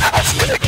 Aspect.